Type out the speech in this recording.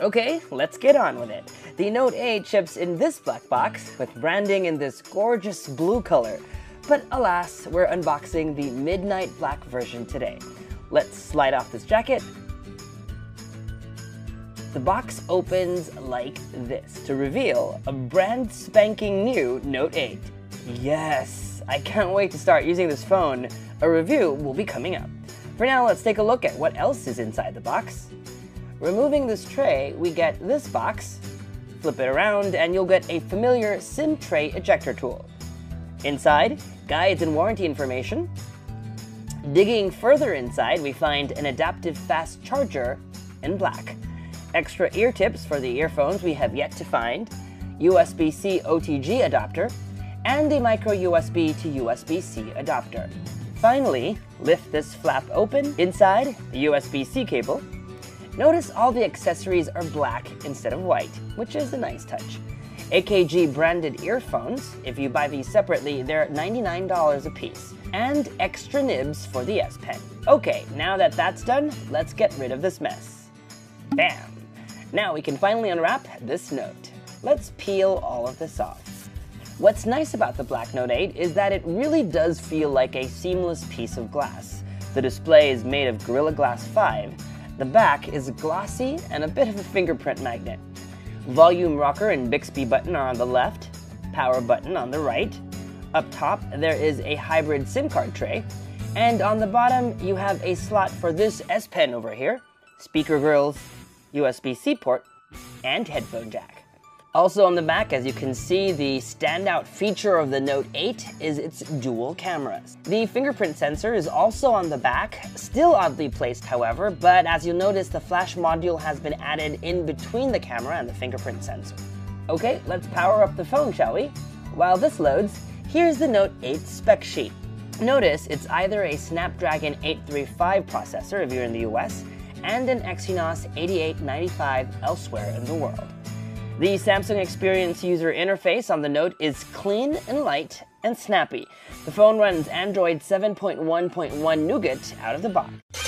Okay, let's get on with it. The Note 8 ships in this black box with branding in this gorgeous blue color. But alas, we're unboxing the Midnight Black version today. Let's slide off this jacket. The box opens like this to reveal a brand spanking new Note 8. Yes, I can't wait to start using this phone. A review will be coming up. For now, let's take a look at what else is inside the box. Removing this tray, we get this box. Flip it around and you'll get a familiar SIM tray ejector tool. Inside, guides and warranty information. Digging further inside, we find an adaptive fast charger in black. Extra ear tips for the earphones we have yet to find. USB-C OTG adapter, and a micro USB to USB-C adapter. Finally, lift this flap open. Inside, the USB-C cable. Notice all the accessories are black instead of white, which is a nice touch. AKG branded earphones. If you buy these separately, they're $99 a piece. And extra nibs for the S Pen. Okay, now that that's done, let's get rid of this mess. Bam! Now we can finally unwrap this note. Let's peel all of this off. What's nice about the Black Note 8 is that it really does feel like a seamless piece of glass. The display is made of Gorilla Glass 5. The back is glossy and a bit of a fingerprint magnet. Volume rocker and Bixby button are on the left, power button on the right. Up top, there is a hybrid SIM card tray. And on the bottom, you have a slot for this S Pen over here, speaker grills, USB-C port, and headphone jack. Also on the back, as you can see, the standout feature of the Note 8 is its dual cameras. The fingerprint sensor is also on the back, still oddly placed however, but as you'll notice, the flash module has been added in between the camera and the fingerprint sensor. Okay, let's power up the phone, shall we? While this loads, here's the Note 8 spec sheet. Notice it's either a Snapdragon 835 processor if you're in the US, and an Exynos 8895 elsewhere in the world. The Samsung Experience user interface on the Note is clean and light and snappy. The phone runs Android 7.1.1 Nougat out of the box.